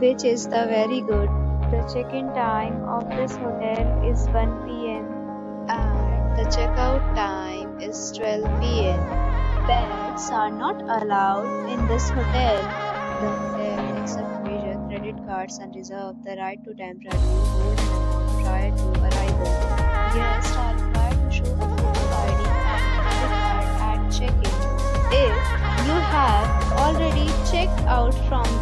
which is the very good. The check-in time of this hotel is 1 pm and the checkout time is 12 pm. Pets are not allowed in this hotel. The hotel accepts major credit cards and reserves the right to temporarily hold prior to arrival. Guests are required to show a photo ID and credit card at check-in. If you have already checked out from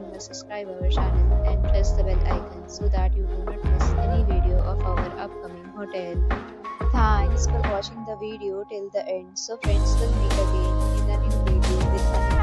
you must subscribe our channel and press the bell icon so that you do not miss any video of our upcoming hotel. Thanks for watching the video till the end. So friends will meet again in a new video with